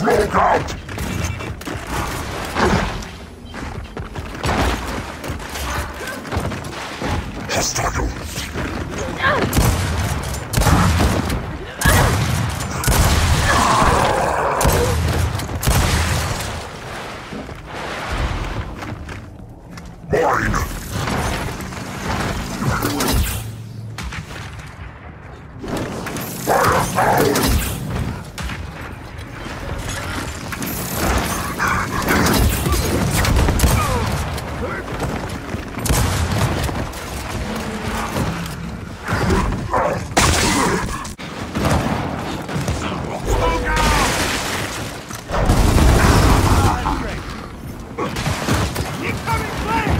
Smoke out! Hostile! Incoming flame!